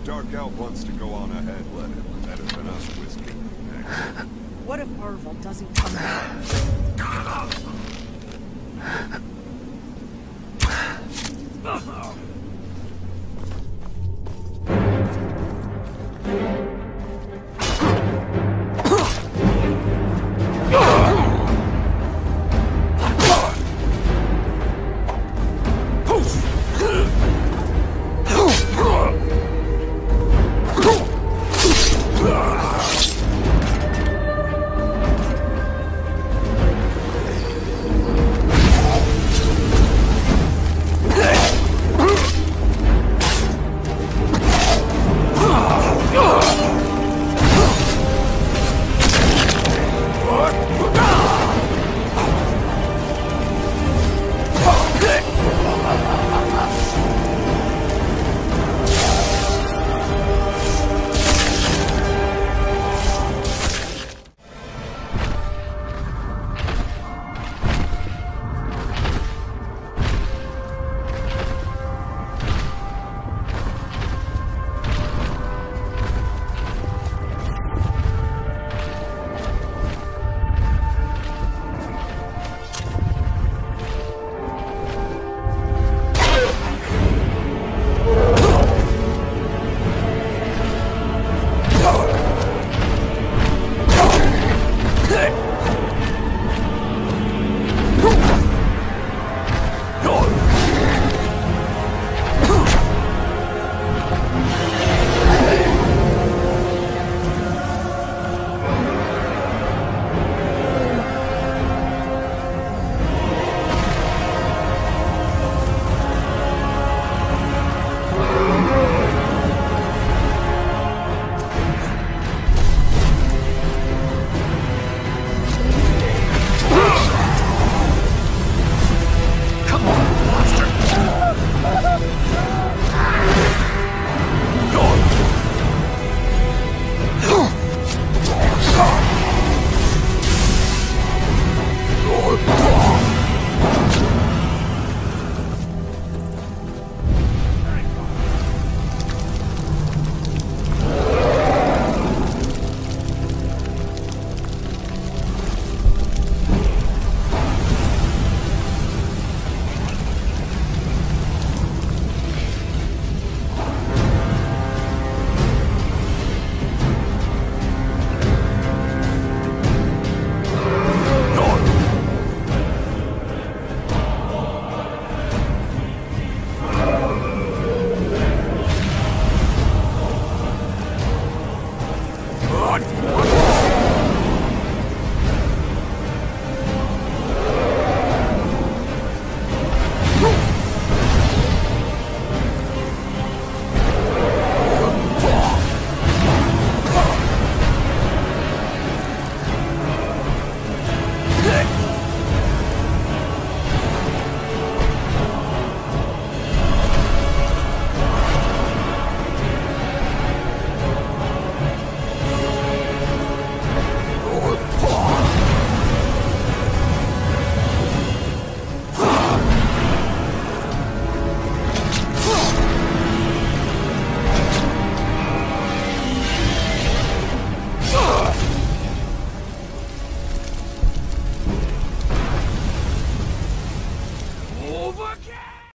If Dark Elf wants to go on ahead, let him. Better than us whisking. What if Orville doesn't come back?